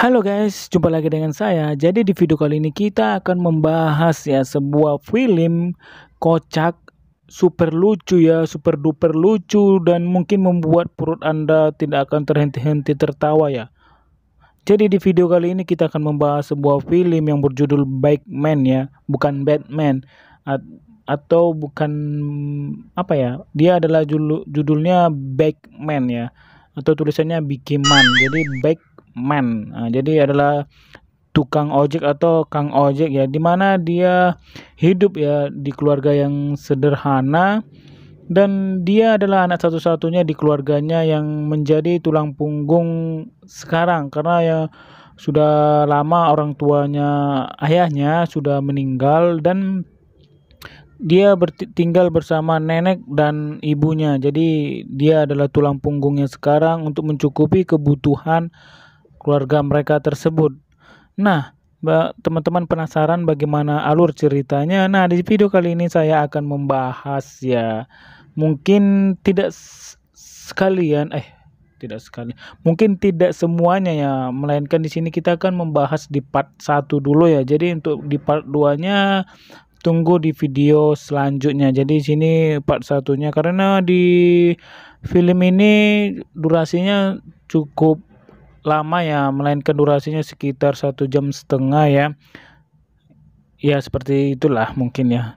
Halo guys, jumpa lagi dengan saya. Jadi di video kali ini kita akan membahas ya sebuah film kocak, super lucu ya, super duper lucu dan mungkin membuat perut Anda tidak akan terhenti-henti tertawa ya. Jadi di video kali ini kita akan membahas sebuah film yang berjudul Man ya, bukan Batman atau bukan apa ya? Dia adalah judulnya Man ya atau tulisannya Bikiman. Jadi Back man. Nah, jadi adalah tukang ojek atau kang ojek ya di mana dia hidup ya di keluarga yang sederhana. Dan dia adalah anak satu-satunya di keluarganya yang menjadi tulang punggung sekarang. Karena ya sudah lama orang tuanya ayahnya sudah meninggal dan dia tinggal bersama nenek dan ibunya. Jadi dia adalah tulang punggungnya sekarang untuk mencukupi kebutuhan keluarga mereka tersebut. Nah, teman-teman penasaran bagaimana alur ceritanya? Nah, di video kali ini saya akan membahas ya. Mungkin tidak sekalian eh tidak sekali. Mungkin tidak semuanya ya, melainkan di sini kita akan membahas di part 1 dulu ya. Jadi untuk di part 2-nya tunggu di video selanjutnya. Jadi di sini part satunya karena di film ini durasinya cukup lama ya, melainkan durasinya sekitar satu jam setengah ya. Ya seperti itulah mungkin ya.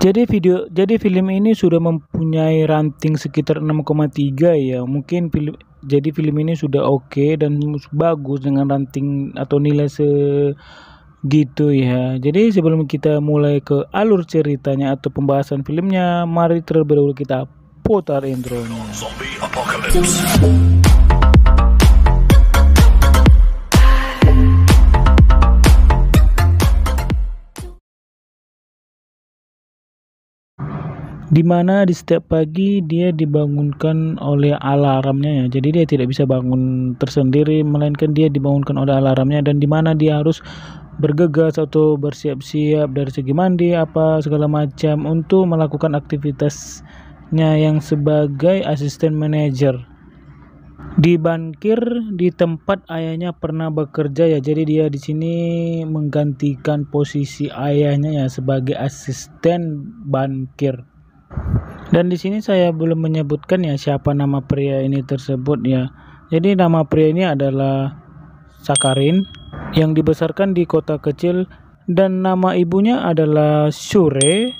Jadi video jadi film ini sudah mempunyai ranting sekitar 6,3 ya. Mungkin film jadi film ini sudah oke okay dan bagus dengan ranting atau nilai segitu ya. Jadi sebelum kita mulai ke alur ceritanya atau pembahasan filmnya, mari terlebih dahulu kita putar intronya. Zombie Apocalypse. Di mana di setiap pagi dia dibangunkan oleh alarmnya ya. Jadi dia tidak bisa bangun tersendiri melainkan dia dibangunkan oleh alarmnya. Dan di mana dia harus bergegas atau bersiap-siap dari segi mandi apa segala macam untuk melakukan aktivitasnya yang sebagai asisten manajer. Di bankir di tempat ayahnya pernah bekerja ya. Jadi dia di sini menggantikan posisi ayahnya ya sebagai asisten bankir dan di sini saya belum menyebutkan ya siapa nama pria ini tersebut ya. Jadi nama pria ini adalah Sakarin yang dibesarkan di kota kecil dan nama ibunya adalah Shure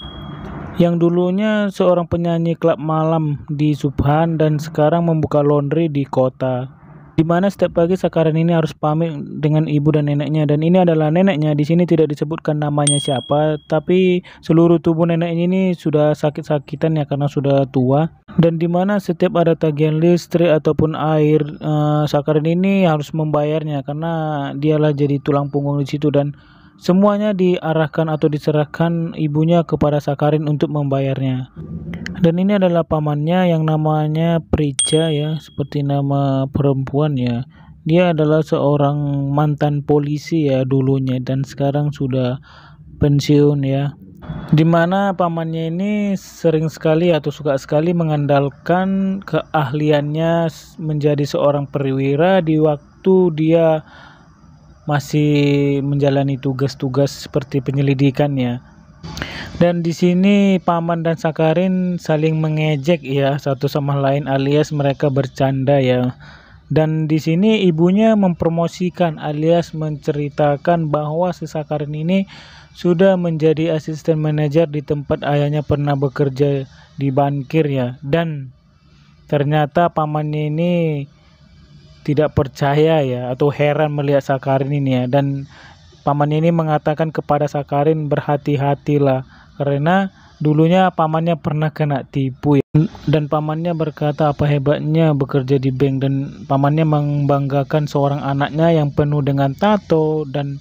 yang dulunya seorang penyanyi klub malam di Subhan dan sekarang membuka laundry di kota di mana setiap pagi Sakaran ini harus pamit dengan ibu dan neneknya. Dan ini adalah neneknya. Di sini tidak disebutkan namanya siapa. Tapi seluruh tubuh nenek ini sudah sakit-sakitan ya karena sudah tua. Dan di mana setiap ada tagihan listrik ataupun air uh, Sakaran ini harus membayarnya. Karena dialah jadi tulang punggung di situ. Dan Semuanya diarahkan atau diserahkan ibunya kepada Sakarin untuk membayarnya. Dan ini adalah pamannya yang namanya Prica ya, seperti nama perempuan ya. Dia adalah seorang mantan polisi ya dulunya dan sekarang sudah pensiun ya. Di mana pamannya ini sering sekali atau suka sekali mengandalkan keahliannya menjadi seorang perwira di waktu dia masih menjalani tugas-tugas seperti penyelidikan ya. Dan di sini Paman dan Sakarin saling mengejek ya satu sama lain alias mereka bercanda ya. Dan di sini ibunya mempromosikan alias menceritakan bahwa si Sakarin ini sudah menjadi asisten manajer di tempat ayahnya pernah bekerja di bankir ya. Dan ternyata pamannya ini tidak percaya ya atau heran melihat Sakarin ini ya dan paman ini mengatakan kepada Sakarin berhati-hatilah karena dulunya pamannya pernah kena tipu ya. dan pamannya berkata apa hebatnya bekerja di bank dan pamannya membanggakan seorang anaknya yang penuh dengan tato dan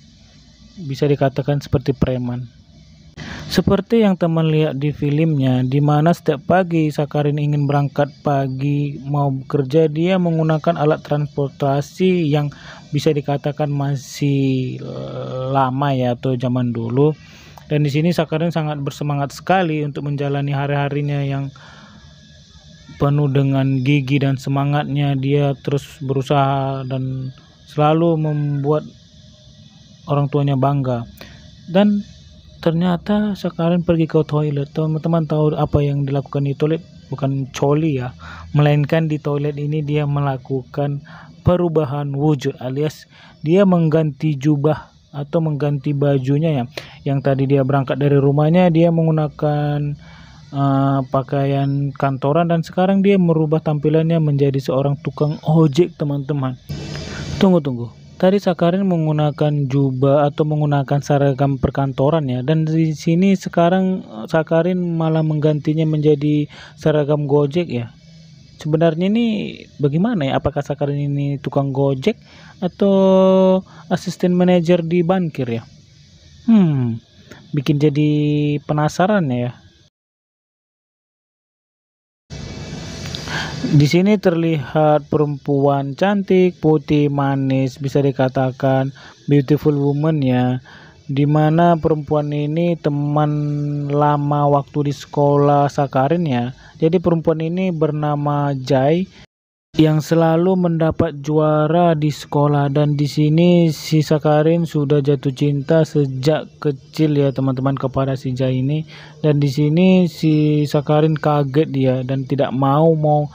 bisa dikatakan seperti preman. Seperti yang teman lihat di filmnya, di mana setiap pagi Sakarin ingin berangkat pagi mau bekerja, dia menggunakan alat transportasi yang bisa dikatakan masih lama ya atau zaman dulu. Dan di sini Sakarin sangat bersemangat sekali untuk menjalani hari-harinya yang penuh dengan gigi dan semangatnya. Dia terus berusaha dan selalu membuat orang tuanya bangga dan ternyata sekarang pergi ke toilet teman-teman tahu apa yang dilakukan di toilet? Bukan coli ya melainkan di toilet ini dia melakukan perubahan wujud alias dia mengganti jubah atau mengganti bajunya ya. Yang tadi dia berangkat dari rumahnya dia menggunakan uh, pakaian kantoran dan sekarang dia merubah tampilannya menjadi seorang tukang ojek teman-teman. Tunggu tunggu tadi Sakarin menggunakan jubah atau menggunakan seragam perkantoran ya dan di sini sekarang Sakarin malah menggantinya menjadi seragam Gojek ya. Sebenarnya ini bagaimana ya? Apakah Sakarin ini tukang Gojek atau asisten manajer di bankir ya? Hmm bikin jadi penasaran ya di sini terlihat perempuan cantik, putih, manis, bisa dikatakan beautiful woman ya. Di mana perempuan ini teman lama waktu di sekolah Sakarin ya. Jadi perempuan ini bernama Jai yang selalu mendapat juara di sekolah. Dan di sini si Sakarin sudah jatuh cinta sejak kecil ya teman-teman kepada si Jai ini. Dan di sini si Sakarin kaget dia dan tidak mau mau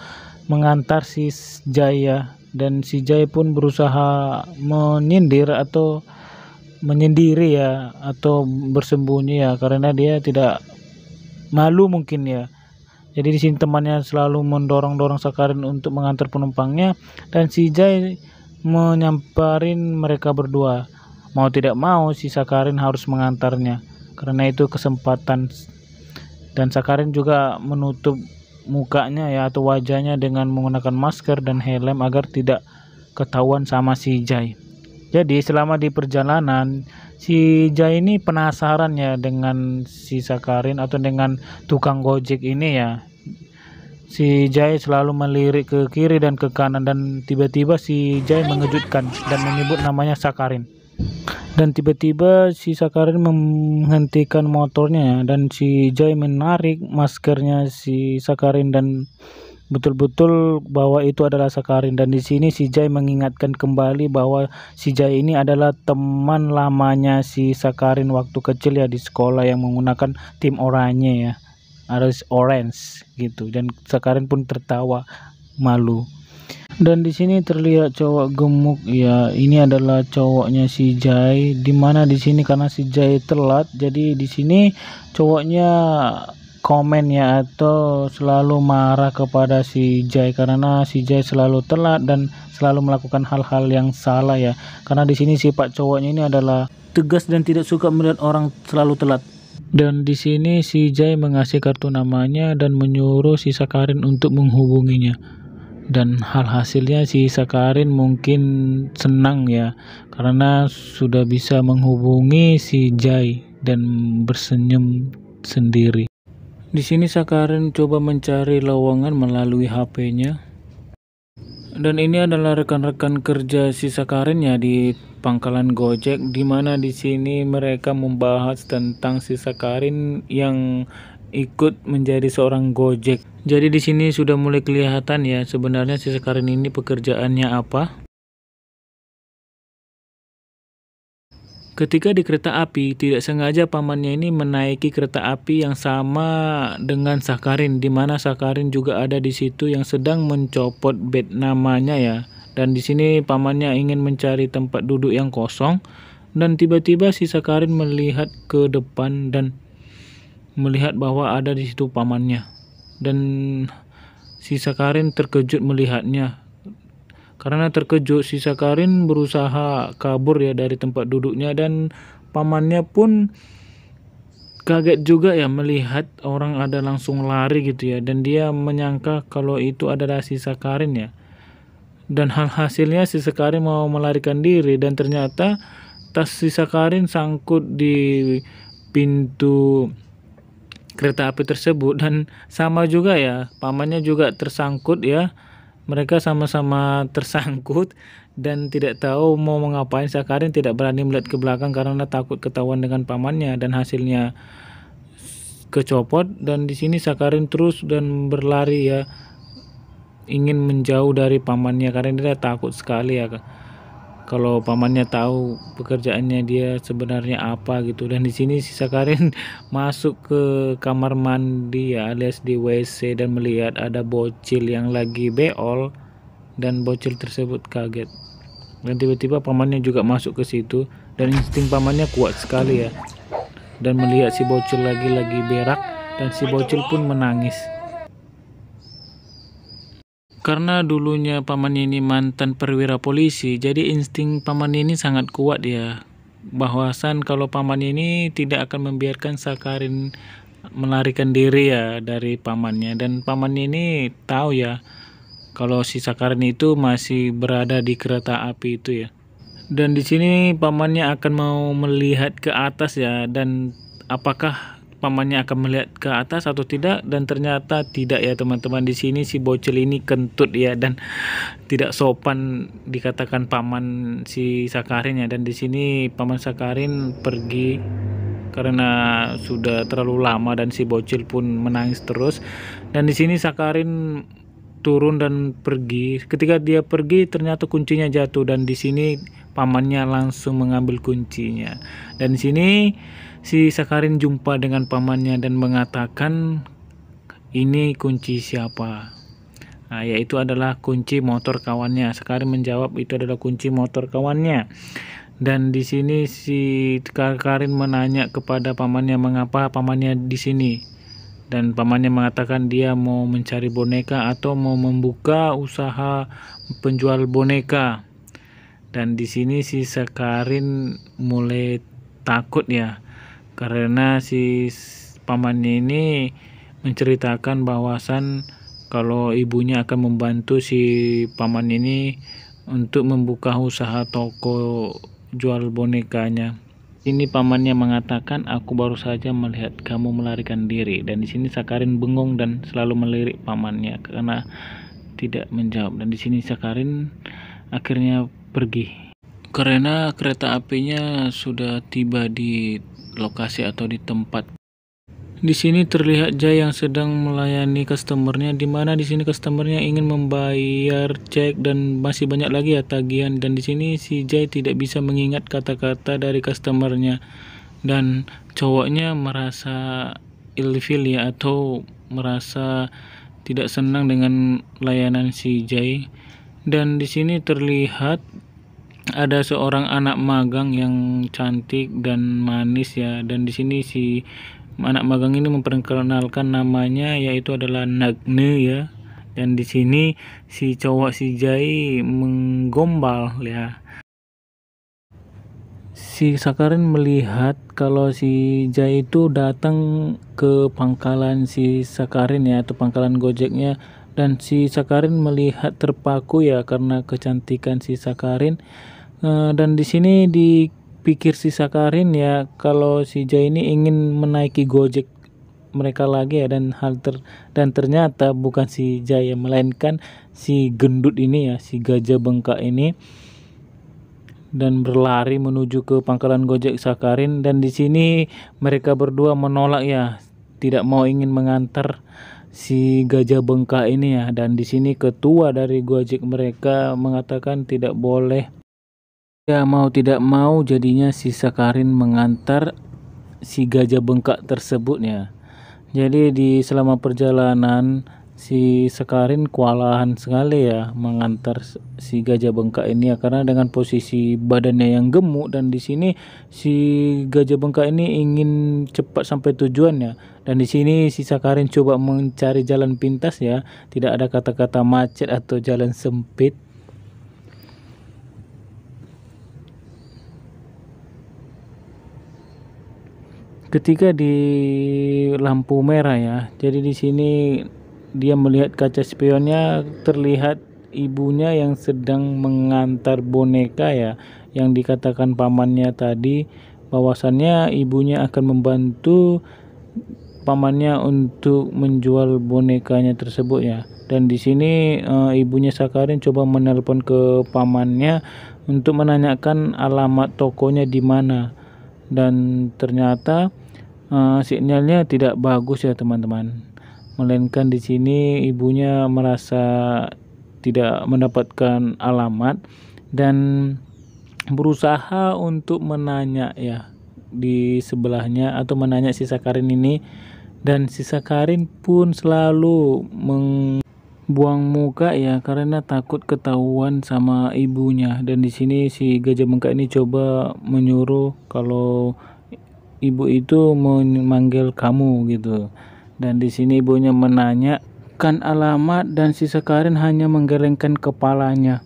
mengantar si Jai ya. Dan si Jai pun berusaha menyindir atau menyendiri ya atau bersembunyi ya karena dia tidak malu mungkin ya jadi di sini temannya selalu mendorong-dorong Sakarin untuk mengantar penumpangnya dan si Jai menyamparin mereka berdua. Mau tidak mau si Sakarin harus mengantarnya karena itu kesempatan dan Sakarin juga menutup mukanya ya atau wajahnya dengan menggunakan masker dan helm agar tidak ketahuan sama si Jai. Jadi selama di perjalanan si Jai ini penasaran ya dengan si Sakarin atau dengan tukang Gojek ini ya. Si Jai selalu melirik ke kiri dan ke kanan dan tiba-tiba si Jai mengejutkan dan menyebut namanya Sakarin. Dan tiba-tiba si Sakarin menghentikan motornya ya dan si Jai menarik maskernya si Sakarin dan betul-betul bahwa itu adalah Sakarin. Dan di sini si Jai mengingatkan kembali bahwa si Jai ini adalah teman lamanya si Sakarin waktu kecil ya di sekolah yang menggunakan tim oranye ya. Harus orange gitu. Dan Sakarin pun tertawa malu. Dan di sini terlihat cowok gemuk ya. Ini adalah cowoknya si Jai. Di mana di sini? Karena si Jai telat. Jadi di sini cowoknya komen ya atau selalu marah kepada si Jai karena si Jai selalu telat dan selalu melakukan hal-hal yang salah ya. Karena di sini sifat cowoknya ini adalah tegas dan tidak suka melihat orang selalu telat. Dan di sini si Jai mengasih kartu namanya dan menyuruh si Sakarin untuk menghubunginya. Dan hal hasilnya si Sakarin mungkin senang ya karena sudah bisa menghubungi si Jai dan bersenyum sendiri di sini Sakarin coba mencari lowongan melalui HP-nya. Dan ini adalah rekan-rekan kerja si Sakarin ya di pangkalan Gojek di mana di sini mereka membahas tentang si Sakarin yang ikut menjadi seorang Gojek. Jadi di sini sudah mulai kelihatan ya sebenarnya si Sakarin ini pekerjaannya apa. Ketika di kereta api, tidak sengaja pamannya ini menaiki kereta api yang sama dengan Sakarin, di mana Sakarin juga ada di situ yang sedang mencopot bed namanya ya. Dan di sini pamannya ingin mencari tempat duduk yang kosong, dan tiba-tiba si Sakarin melihat ke depan dan melihat bahwa ada di situ pamannya. Dan si Sakarin terkejut melihatnya karena terkejut si Sakarin berusaha kabur ya dari tempat duduknya dan pamannya pun kaget juga ya melihat orang ada langsung lari gitu ya. Dan dia menyangka kalau itu adalah si Sakarin ya. Dan hal hasilnya si Sakarin mau melarikan diri dan ternyata tas si Sakarin sangkut di pintu kereta api tersebut. Dan sama juga ya pamannya juga tersangkut ya mereka sama-sama tersangkut dan tidak tahu mau mengapain. Sakarin tidak berani melihat ke belakang karena takut ketahuan dengan pamannya dan hasilnya kecopot. Dan di sini Sakarin terus dan berlari ya ingin menjauh dari pamannya karena dia takut sekali ya kalau pamannya tahu pekerjaannya dia sebenarnya apa gitu. Dan di sini si Sakarin masuk ke kamar mandi ya alias di WC dan melihat ada bocil yang lagi beol dan bocil tersebut kaget. Dan tiba-tiba pamannya juga masuk ke situ dan insting pamannya kuat sekali ya. Dan melihat si bocil lagi-lagi berak dan si bocil pun menangis karena dulunya paman ini mantan perwira polisi, jadi insting paman ini sangat kuat ya. Bahwasan kalau paman ini tidak akan membiarkan Sakarin melarikan diri ya dari pamannya dan paman ini tahu ya kalau si Sakarin itu masih berada di kereta api itu ya. Dan di sini pamannya akan mau melihat ke atas ya dan apakah pamannya akan melihat ke atas atau tidak dan ternyata tidak ya teman-teman. Di sini si bocil ini kentut ya dan tidak sopan dikatakan paman si Sakarin ya. Dan di sini paman Sakarin pergi karena sudah terlalu lama dan si bocil pun menangis terus. Dan di sini Sakarin turun dan pergi. Ketika dia pergi ternyata kuncinya jatuh dan di sini pamannya langsung mengambil kuncinya. Dan di sini Si Sakarin jumpa dengan pamannya dan mengatakan, "Ini kunci siapa?" Nah, yaitu adalah kunci motor kawannya. Sakarin menjawab itu adalah kunci motor kawannya. Dan di sini si Sakarin menanya kepada pamannya mengapa pamannya di sini. Dan pamannya mengatakan dia mau mencari boneka atau mau membuka usaha penjual boneka. Dan di sini si Sakarin mulai takut ya karena si pamannya ini menceritakan bahwasan kalau ibunya akan membantu si paman ini untuk membuka usaha toko jual bonekanya. Ini pamannya mengatakan, aku baru saja melihat kamu melarikan diri. Dan di sini Sakarin bengong dan selalu melirik pamannya karena tidak menjawab. Dan di sini Sakarin akhirnya pergi. Karena kereta apinya sudah tiba di lokasi atau di tempat. Di sini terlihat Jay yang sedang melayani customernya, di mana di sini customernya ingin membayar cek dan masih banyak lagi ya tagihan. Dan di sini si Jay tidak bisa mengingat kata-kata dari customernya dan cowoknya merasa ilfil ya atau merasa tidak senang dengan layanan si Jay. Dan di sini terlihat ada seorang anak magang yang cantik dan manis ya dan di sini si anak magang ini memperkenalkan namanya yaitu adalah Nagne ya. Dan di sini si cowok si Jai menggombal ya. Si Sakarin melihat kalau si Jai itu datang ke pangkalan si Sakarin ya atau pangkalan Gojeknya. Dan si Sakarin melihat terpaku ya karena kecantikan si Sakarin uh, dan di sini dipikir si Sakarin ya kalau si Jai ini ingin menaiki Gojek mereka lagi ya dan hal ter dan ternyata bukan si Jaya melainkan si gendut ini ya si gajah bengkak ini. Dan berlari menuju ke pangkalan Gojek Sakarin dan di sini mereka berdua menolak ya tidak mau ingin mengantar si gajah bengkak ini ya. Dan di sini ketua dari Gojek mereka mengatakan tidak boleh ya mau tidak mau jadinya si Sakarin mengantar si gajah bengkak tersebut ya. Jadi di selama perjalanan si Sekarin kewalahan sekali ya mengantar si gajah bengkak ini ya. Karena dengan posisi badannya yang gemuk dan di sini si gajah bengkak ini ingin cepat sampai tujuannya dan di sini si Sakarin coba mencari jalan pintas ya. Tidak ada kata-kata macet atau jalan sempit ketika di lampu merah ya. Jadi di sini dia melihat kaca spionnya terlihat ibunya yang sedang mengantar boneka ya yang dikatakan pamannya tadi. Bahwasannya ibunya akan membantu pamannya untuk menjual bonekanya tersebut ya. Dan di sini e, ibunya Sakarin coba menelpon ke pamannya untuk menanyakan alamat tokonya di mana. Dan ternyata e, sinyalnya tidak bagus ya teman-teman. Melainkan di sini ibunya merasa tidak mendapatkan alamat dan berusaha untuk menanya ya di sebelahnya atau menanya si Sakarin ini. Dan si Sakarin pun selalu membuang muka ya karena takut ketahuan sama ibunya. Dan di sini si gajah bengkak ini coba menyuruh kalau ibu itu memanggil kamu gitu. Dan di sini ibunya menanyakan alamat dan si Sakarin hanya menggelengkan kepalanya.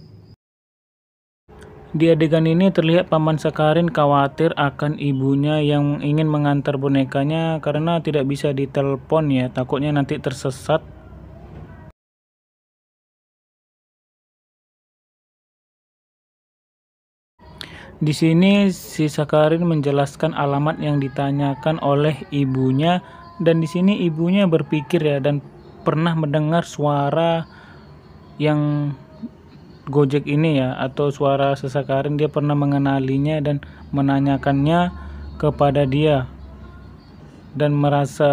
Di adegan ini terlihat Paman Sakarin khawatir akan ibunya yang ingin mengantar bonekanya karena tidak bisa ditelepon ya, takutnya nanti tersesat. Di sini si Sakarin menjelaskan alamat yang ditanyakan oleh ibunya dan di sini ibunya berpikir ya dan pernah mendengar suara yang Gojek ini ya atau suara sesakarin dia pernah mengenalinya dan menanyakannya kepada dia dan merasa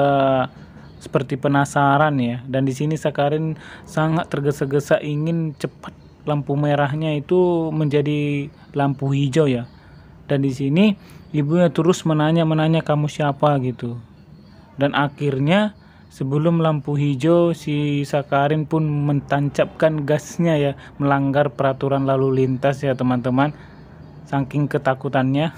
seperti penasaran ya. Dan di sini Sakarin sangat tergesa-gesa ingin cepat lampu merahnya itu menjadi lampu hijau ya dan di sini ibunya terus menanya menanya kamu siapa gitu dan akhirnya Sebelum lampu hijau, si Sakarin pun mentancapkan gasnya ya, melanggar peraturan lalu lintas ya teman-teman. Saking ketakutannya.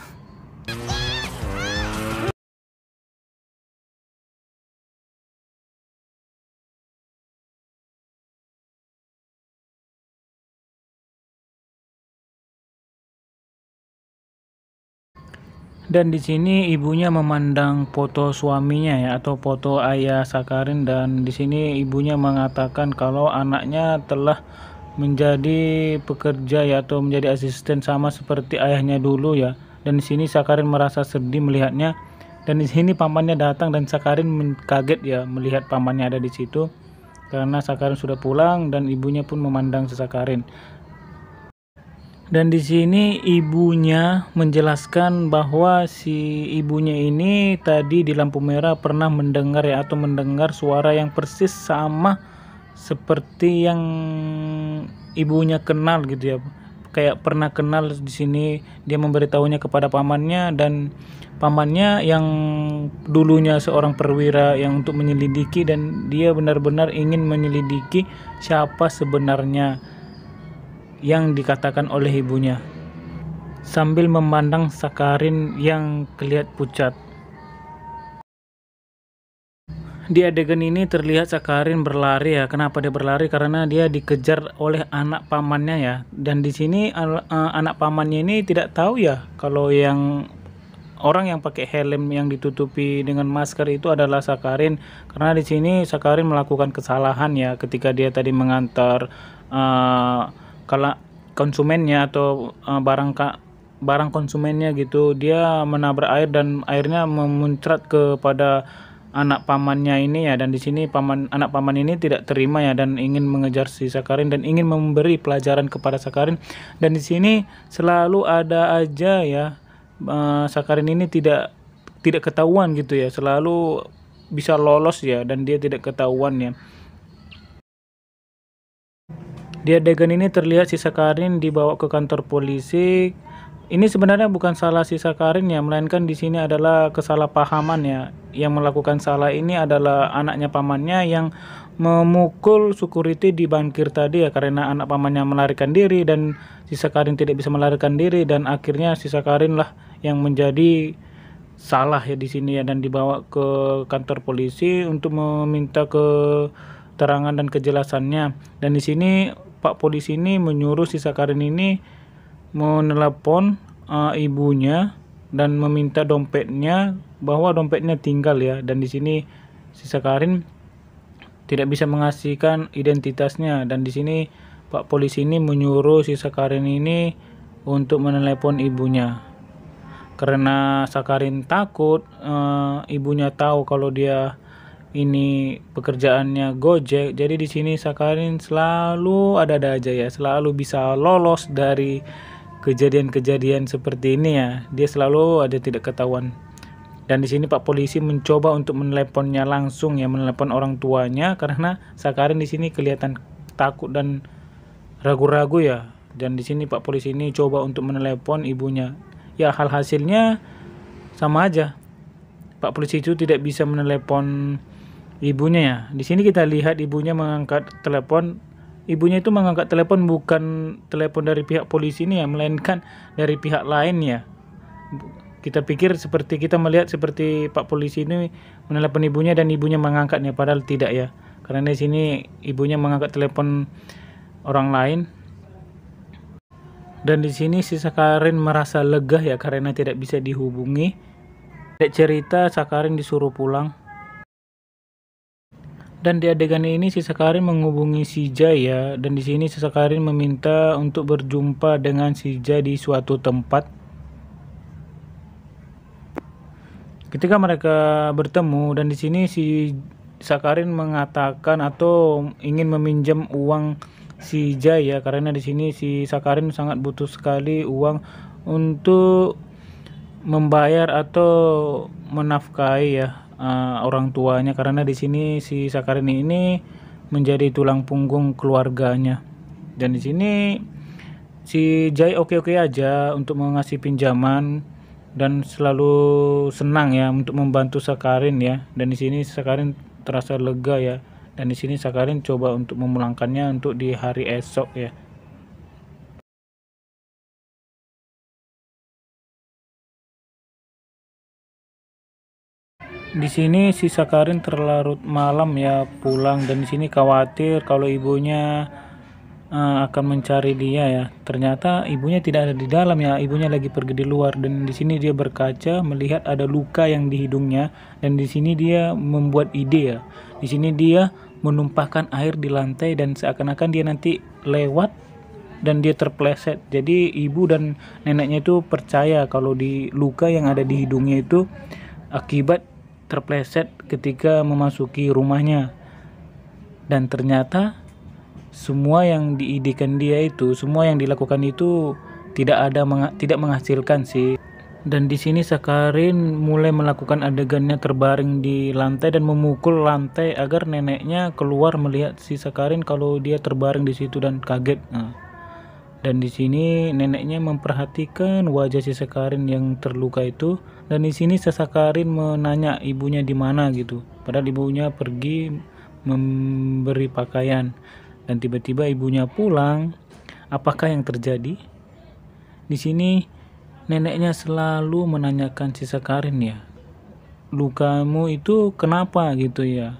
Dan di sini ibunya memandang foto suaminya ya atau foto ayah Sakarin dan di sini ibunya mengatakan kalau anaknya telah menjadi pekerja ya atau menjadi asisten sama seperti ayahnya dulu ya. Dan di sini Sakarin merasa sedih melihatnya dan di sini pamannya datang dan Sakarin kaget ya melihat pamannya ada di situ karena Sakarin sudah pulang dan ibunya pun memandang Sakarin. Dan di sini ibunya menjelaskan bahwa si ibunya ini tadi di lampu merah pernah mendengar ya atau mendengar suara yang persis sama seperti yang ibunya kenal gitu ya. Kayak pernah kenal di sini dia memberitahunya kepada pamannya dan pamannya yang dulunya seorang perwira yang untuk menyelidiki dan dia benar-benar ingin menyelidiki siapa sebenarnya yang dikatakan oleh ibunya sambil memandang Sakarin yang kelihatan pucat. Di adegan ini terlihat Sakarin berlari ya. Kenapa dia berlari? Karena dia dikejar oleh anak pamannya ya. Dan di sini uh, anak pamannya ini tidak tahu ya kalau yang orang yang pakai helm yang ditutupi dengan masker itu adalah Sakarin. Karena di sini Sakarin melakukan kesalahan ya ketika dia tadi mengantar uh, kalau konsumennya atau uh, barang ka, barang konsumennya gitu dia menabrak air dan airnya memuncrat kepada anak pamannya ini ya. Dan di sini paman anak paman ini tidak terima ya dan ingin mengejar si Sakarin dan ingin memberi pelajaran kepada Sakarin. Dan di sini selalu ada aja ya uh, Sakarin ini tidak tidak ketahuan gitu ya. Selalu bisa lolos ya dan dia tidak ketahuan ya di adegan ini terlihat si Sakarin dibawa ke kantor polisi. Ini sebenarnya bukan salah si Sakarin ya, melainkan di sini adalah kesalahpahaman ya. Yang melakukan salah ini adalah anaknya pamannya yang memukul security di bankir tadi ya karena anak pamannya melarikan diri dan si Sakarin tidak bisa melarikan diri dan akhirnya si Sakarin lah yang menjadi salah ya di sini ya dan dibawa ke kantor polisi untuk meminta keterangan dan kejelasannya dan di sini Pak polisi ini menyuruh si Sakarin ini menelepon uh, ibunya dan meminta dompetnya bahwa dompetnya tinggal ya. Dan di sini si Sakarin tidak bisa mengasihkan identitasnya. Dan di sini Pak polisi ini menyuruh si Sakarin ini untuk menelepon ibunya. Karena Sakarin takut uh, ibunya tahu kalau dia ini pekerjaannya Gojek. Jadi di sini Sakarin selalu ada-ada aja ya, selalu bisa lolos dari kejadian-kejadian seperti ini ya. Dia selalu ada tidak ketahuan. Dan di sini Pak polisi mencoba untuk meneleponnya langsung ya, menelepon orang tuanya karena Sakarin di sini kelihatan takut dan ragu-ragu ya. dan di sini Pak polisi ini coba untuk menelepon ibunya ya hal hasilnya sama aja Pak polisi itu tidak bisa menelepon ibunya ya di sini kita lihat ibunya mengangkat telepon ibunya itu mengangkat telepon bukan telepon dari pihak polisi ini ya melainkan dari pihak lain ya kita pikir seperti kita melihat seperti Pak polisi ini menelepon ibunya dan ibunya mengangkatnya padahal tidak ya. Karena di sini ibunya mengangkat telepon orang lain. Dan di sini si Sakarin merasa lega ya karena tidak bisa dihubungi. Tidak cerita Sakarin disuruh pulang. Dan di adegan ini si Sakarin menghubungi si Jai ya. Dan di sini si Sakarin meminta untuk berjumpa dengan si Jai di suatu tempat. Ketika mereka bertemu dan di sini si Sakarin mengatakan atau ingin meminjam uang si Jaya karena di sini si Sakarin sangat butuh sekali uang untuk membayar atau menafkahi ya uh, orang tuanya. Karena di sini si Sakarin ini menjadi tulang punggung keluarganya. Dan di sini si Jai oke-oke aja untuk mengasih pinjaman dan selalu senang ya untuk membantu Sakarin ya. Dan di sini Sakarin terasa lega ya. Dan di sini Sakarin coba untuk memulangkannya untuk di hari esok ya di sini si Sakarin terlarut malam ya pulang dan di sini khawatir kalau ibunya uh, akan mencari dia ya. Ternyata ibunya tidak ada di dalam ya. Ibunya lagi pergi di luar dan di sini dia berkaca melihat ada luka yang di hidungnya dan di sini dia membuat ide ya. Di sini dia menumpahkan air di lantai dan seakan-akan dia nanti lewat dan dia terpleset. Jadi ibu dan neneknya itu percaya kalau di luka yang ada di hidungnya itu akibat terpleset ketika memasuki rumahnya. Dan ternyata semua yang diidikan dia itu, semua yang dilakukan itu tidak ada tidak menghasilkan sih. Dan di sini Sakarin mulai melakukan adegannya terbaring di lantai dan memukul lantai agar neneknya keluar melihat si Sakarin kalau dia terbaring di situ dan kaget. Nah. Dan di sini neneknya memperhatikan wajah si Sakarin yang terluka itu dan di sini si Sakarin menanya ibunya di mana gitu. Padahal ibunya pergi memberi pakaian dan tiba-tiba ibunya pulang. Apakah yang terjadi? Di sini neneknya selalu menanyakan si Sakarin ya. Lukamu itu kenapa gitu ya?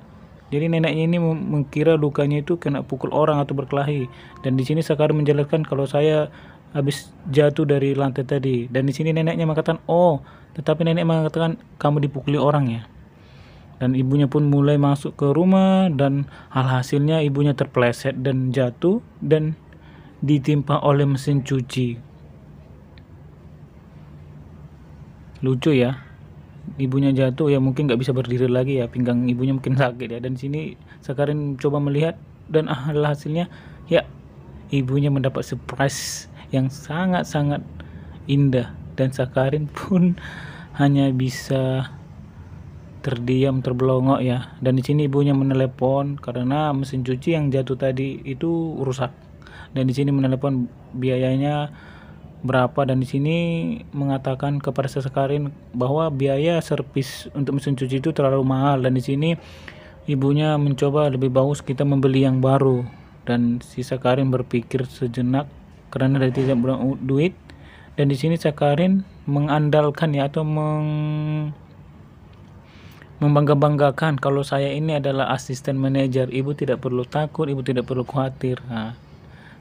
Jadi neneknya ini mengira lukanya itu kena pukul orang atau berkelahi. Dan di sini Sakarin menjelaskan kalau saya habis jatuh dari lantai tadi. Dan di sini neneknya mengatakan, "Oh, tetapi nenek mengatakan kamu dipukuli orang ya." dan ibunya pun mulai masuk ke rumah dan alhasilnya ibunya terpleset dan jatuh dan ditimpa oleh mesin cuci. Lucu ya. Ibunya jatuh ya mungkin nggak bisa berdiri lagi ya pinggang ibunya mungkin sakit ya. Dan sini sekarang coba melihat dan alhasilnya ya ibunya mendapat surprise yang sangat-sangat indah. Dan Sakarin pun hanya bisa terdiam terbelongok ya. Dan di sini ibunya menelepon karena mesin cuci yang jatuh tadi itu rusak. Dan di sini menelepon biayanya berapa dan di sini mengatakan kepada Sesekarin bahwa biaya servis untuk mesin cuci itu terlalu mahal dan di sini ibunya mencoba lebih bagus kita membeli yang baru dan si Sekarin berpikir sejenak karena dari tidak duit dan di sini Sakarin mengandalkan ya atau meng membangga-banggakan kalau saya ini adalah asisten manajer. Ibu tidak perlu takut, ibu tidak perlu khawatir. Nah,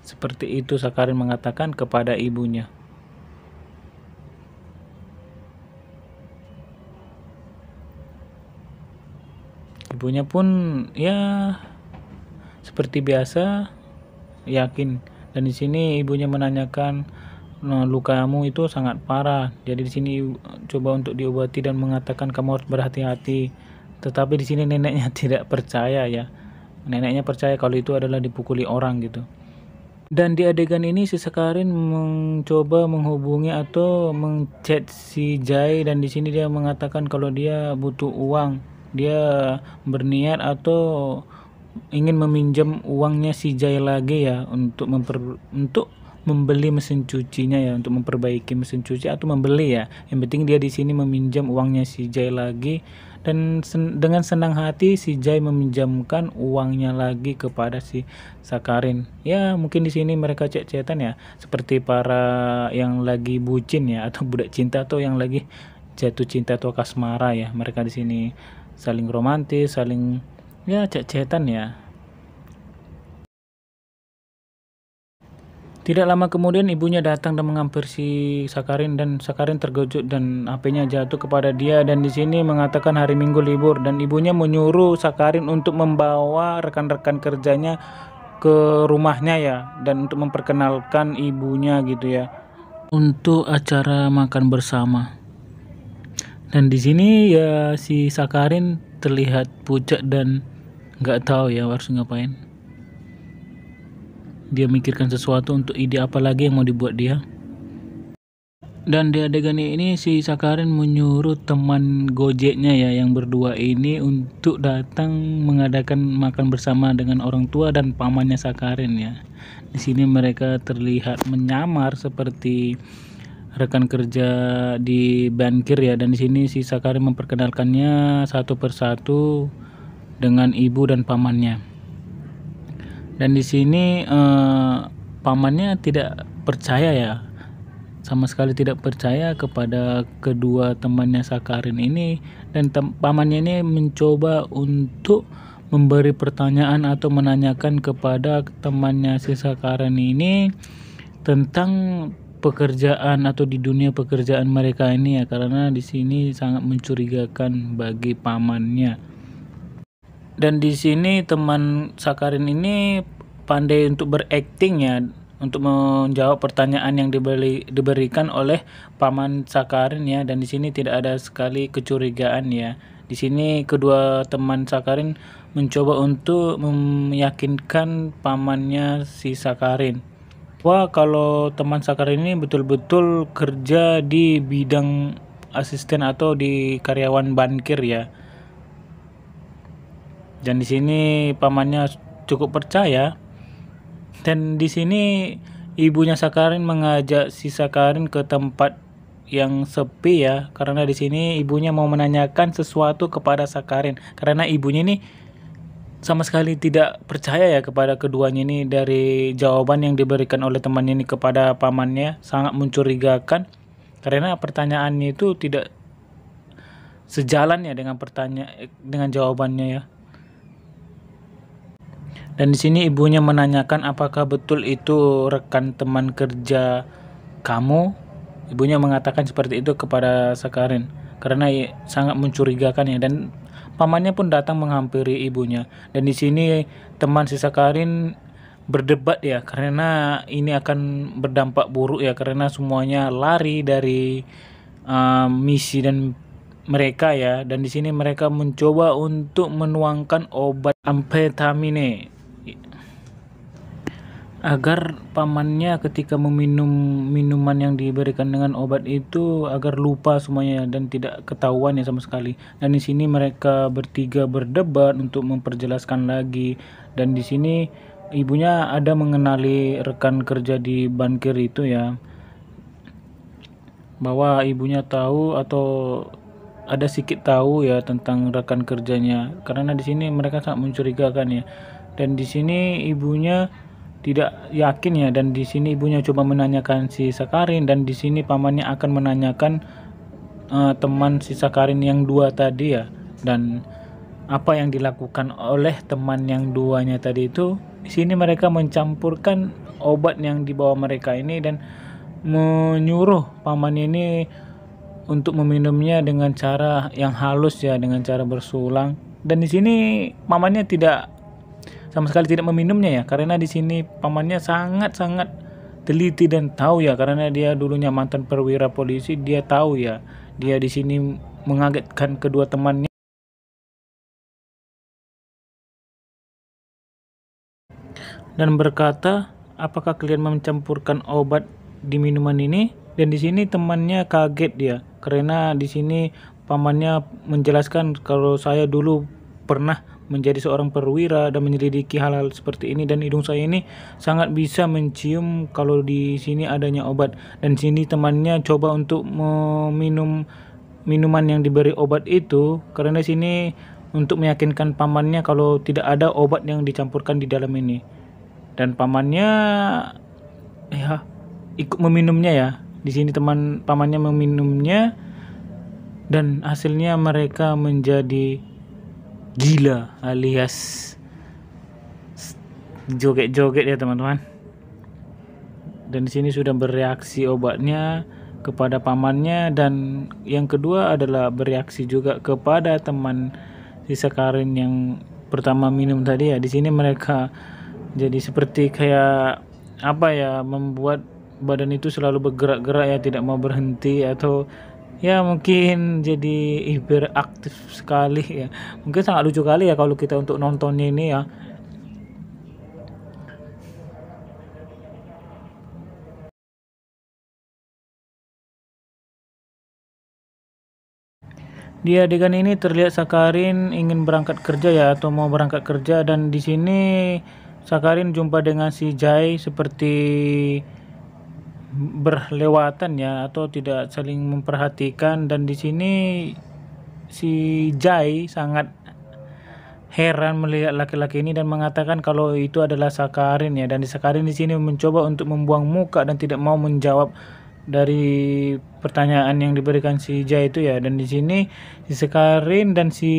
seperti itu Sakarin mengatakan kepada ibunya. Ibunya pun ya seperti biasa yakin dan di sini ibunya menanyakan nah, lukamu itu sangat parah. Jadi di sini coba untuk diobati dan mengatakan kamu harus berhati-hati. Tetapi di sini neneknya tidak percaya ya. Neneknya percaya kalau itu adalah dipukuli orang gitu. Dan di adegan ini si Sekarin mencoba menghubungi atau mengchat si Jai dan di sini dia mengatakan kalau dia butuh uang. Dia berniat atau ingin meminjam uangnya si Jai lagi ya untuk memper untuk membeli mesin cucinya ya untuk memperbaiki mesin cuci atau membeli ya yang penting dia di sini meminjam uangnya si Jai lagi dan sen dengan senang hati si Jai meminjamkan uangnya lagi kepada si Sakarin. Ya mungkin di sini mereka cek-cetan ya seperti para yang lagi bucin ya atau budak cinta atau yang lagi jatuh cinta atau kasmara ya. Mereka di sini saling romantis saling ya cek-cetan ya Tidak lama kemudian ibunya datang dan menghampiri si Sakarin dan Sakarin terkejut dan HP-nya jatuh kepada dia dan di sini mengatakan hari Minggu libur dan ibunya menyuruh Sakarin untuk membawa rekan-rekan kerjanya ke rumahnya ya dan untuk memperkenalkan ibunya gitu ya untuk acara makan bersama. Dan di sini ya si Sakarin terlihat pucat dan nggak tahu ya harus ngapain dia mikirkan sesuatu untuk ide apa lagi yang mau dibuat dia. Dan di adegan ini si Sakarin menyuruh teman gojeknya ya yang berdua ini untuk datang mengadakan makan bersama dengan orang tua dan pamannya Sakarin ya. Di sini mereka terlihat menyamar seperti rekan kerja di bankir ya. Dan di sini si Sakarin memperkenalkannya satu persatu dengan ibu dan pamannya dan di sini eh, pamannya tidak percaya ya. Sama sekali tidak percaya kepada kedua temannya Sakarin ini. Dan pamannya ini mencoba untuk memberi pertanyaan atau menanyakan kepada temannya si Sakarin ini tentang pekerjaan atau di dunia pekerjaan mereka ini ya. Karena di sini sangat mencurigakan bagi pamannya dan di sini teman Sakarin ini pandai untuk berakting ya untuk menjawab pertanyaan yang diberi, diberikan oleh paman Sakarin ya. Dan di sini tidak ada sekali kecurigaan ya. Di sini kedua teman Sakarin mencoba untuk meyakinkan pamannya si Sakarin. Wah kalau teman Sakarin ini betul-betul kerja di bidang asisten atau di karyawan bankir ya dan di sini pamannya cukup percaya. Dan di sini ibunya Sakarin mengajak si Sakarin ke tempat yang sepi ya. Karena di sini ibunya mau menanyakan sesuatu kepada Sakarin. Karena ibunya ini sama sekali tidak percaya ya kepada keduanya ini dari jawaban yang diberikan oleh temannya ini kepada pamannya. Sangat mencurigakan. Karena pertanyaannya itu tidak sejalan ya dengan pertanyaan dengan jawabannya ya dan di sini ibunya menanyakan apakah betul itu rekan teman kerja kamu. Ibunya mengatakan seperti itu kepada Sakarin karena sangat mencurigakan ya dan pamannya pun datang menghampiri ibunya. Dan di sini teman si Sakarin berdebat ya karena ini akan berdampak buruk ya karena semuanya lari dari uh, misi dan mereka ya. Dan di sini mereka mencoba untuk menuangkan obat amfetamine agar pamannya ketika meminum minuman yang diberikan dengan obat itu agar lupa semuanya dan tidak ketahuan ya sama sekali. Dan di sini mereka bertiga berdebat untuk memperjelaskan lagi. Dan di sini ibunya ada mengenali rekan kerja di bankir itu ya bahwa ibunya tahu atau ada sedikit tahu ya tentang rekan kerjanya. Karena di sini mereka sangat mencurigakan ya. Dan di sini ibunya tidak yakin ya dan di sini ibunya coba menanyakan si Sakarin dan di sini pamannya akan menanyakan uh, teman si Sakarin yang dua tadi ya. Dan apa yang dilakukan oleh teman yang duanya tadi itu di sini mereka mencampurkan obat yang dibawa mereka ini dan menyuruh paman ini untuk meminumnya dengan cara yang halus ya dengan cara bersulang. Dan di sini pamannya tidak sama sekali tidak meminumnya ya karena di sini pamannya sangat-sangat teliti dan tahu ya karena dia dulunya mantan perwira polisi dia tahu ya dia di sini mengagetkan kedua temannya. Dan berkata apakah kalian mencampurkan obat di minuman ini? Dan di sini temannya kaget dia karena di sini pamannya menjelaskan kalau saya dulu pernah menjadi seorang perwira dan menyelidiki hal-hal seperti ini dan hidung saya ini sangat bisa mencium kalau di sini adanya obat. Dan sini temannya coba untuk meminum minuman yang diberi obat itu karena sini untuk meyakinkan pamannya kalau tidak ada obat yang dicampurkan di dalam ini. Dan pamannya ya ikut meminumnya ya. Di sini teman pamannya meminumnya dan hasilnya mereka menjadi gila alias joget-joget ya teman-teman. Dan di sini sudah bereaksi obatnya kepada pamannya dan yang kedua adalah bereaksi juga kepada teman si Sekarin yang pertama minum tadi ya. Di sini mereka jadi seperti kayak apa ya membuat badan itu selalu bergerak-gerak ya tidak mau berhenti atau ya mungkin jadi hiperaktif sekali ya. Mungkin sangat lucu kali ya kalau kita untuk nontonnya ini ya. Di adegan ini terlihat Sakarin ingin berangkat kerja ya atau mau berangkat kerja. Dan di sini Sakarin jumpa dengan si Jai seperti berlewatan ya atau tidak saling memperhatikan. Dan di sini si Jai sangat heran melihat laki-laki ini dan mengatakan kalau itu adalah Sakarin ya. Dan di Sakarin di sini mencoba untuk membuang muka dan tidak mau menjawab dari pertanyaan yang diberikan si Jai itu ya. Dan di sini si Sekarin dan si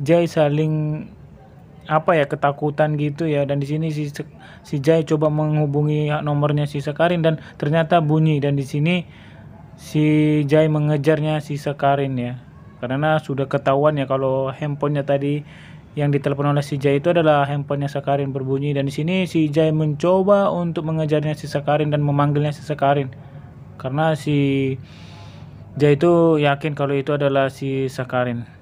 Jai saling apa ya ketakutan gitu ya. Dan di sini si si Jai coba menghubungi nomornya si Sekarin dan ternyata bunyi. Dan di sini si Jai mengejarnya si Sekarin ya. Karena sudah ketahuan ya kalau handphonenya tadi yang ditelepon oleh si Jai itu adalah handphonenya Sekarin berbunyi. Dan di sini si Jai mencoba untuk mengejarnya si Sekarin dan memanggilnya si Sekarin. Karena si Jai itu yakin kalau itu adalah si Sakarin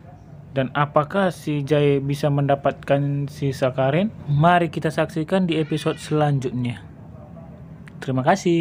dan apakah si Jai bisa mendapatkan si Sakarin? Mari kita saksikan di episode selanjutnya. Terima kasih